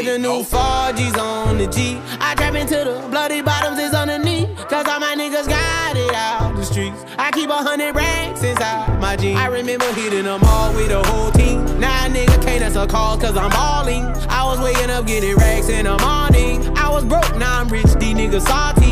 With the new 4G's on the G. I trap into the bloody bottoms is underneath. Cause all my niggas got it out the streets. I keep a hundred racks inside my jeans. I remember hitting them all with the whole team. Now nigga can't answer calls cause I'm balling. I was waking up getting racks in the morning. I was broke, now I'm rich, these niggas salty.